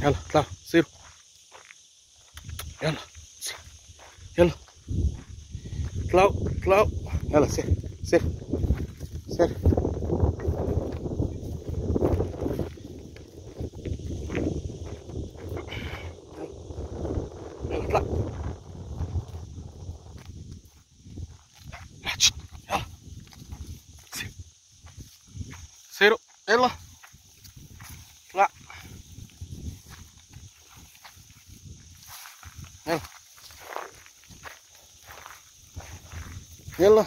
Yala, claro, Ciro. Yala, sí. Yala. Clau, Clau. Yala, sí, sí, sí. Ciro, yalla. Yalla. يلا